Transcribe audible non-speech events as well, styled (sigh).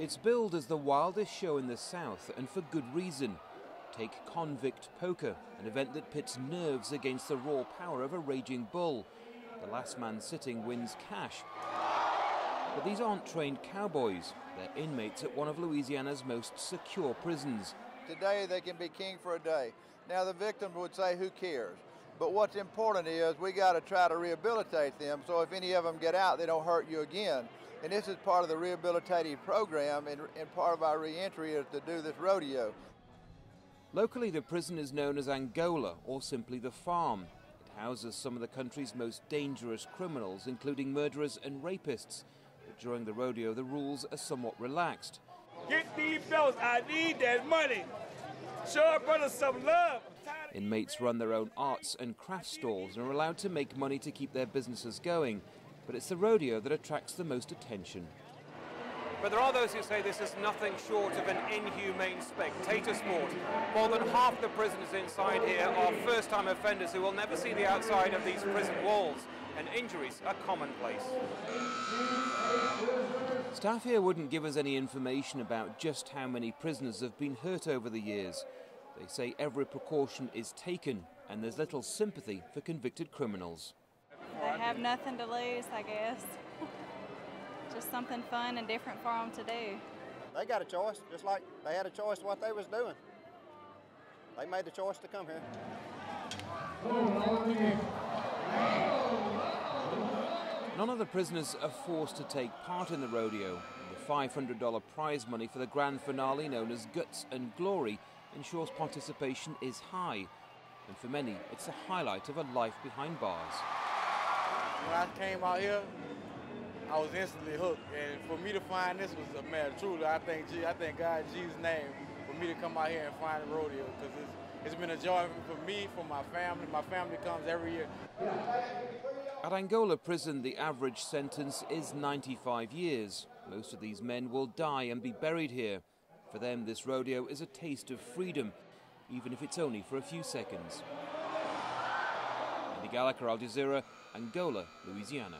It's billed as the wildest show in the South, and for good reason. Take convict poker, an event that pits nerves against the raw power of a raging bull. The last man sitting wins cash. But these aren't trained cowboys. They're inmates at one of Louisiana's most secure prisons. Today they can be king for a day. Now the victim would say, who cares? But what's important is we got to try to rehabilitate them so if any of them get out, they don't hurt you again. And this is part of the rehabilitative program and, and part of our reentry is to do this rodeo. Locally, the prison is known as Angola or simply the farm. It houses some of the country's most dangerous criminals, including murderers and rapists. But during the rodeo, the rules are somewhat relaxed. Get these belts, I need that money. Show our brothers some love. Inmates run their own arts and craft stalls and are allowed to make money to keep their businesses going. But it's the rodeo that attracts the most attention. But there are those who say this is nothing short of an inhumane spectator sport. More than half the prisoners inside here are first time offenders who will never see the outside of these prison walls, and injuries are commonplace. Staff here wouldn't give us any information about just how many prisoners have been hurt over the years. They say every precaution is taken and there's little sympathy for convicted criminals. They have nothing to lose, I guess. (laughs) just something fun and different for them to do. They got a choice, just like they had a choice what they was doing. They made the choice to come here. None of the prisoners are forced to take part in the rodeo. The $500 prize money for the grand finale, known as Guts and Glory, ensures participation is high. And for many, it's the highlight of a life behind bars. When I came out here, I was instantly hooked. And for me to find this was a man, truly, I thank, I thank God Jesus' name for me to come out here and find the rodeo because it's, it's been a joy for me, for my family. My family comes every year. At Angola prison, the average sentence is 95 years. Most of these men will die and be buried here. For them, this rodeo is a taste of freedom, even if it's only for a few seconds. Andy Gallagher, Al Jazeera, Angola, Louisiana.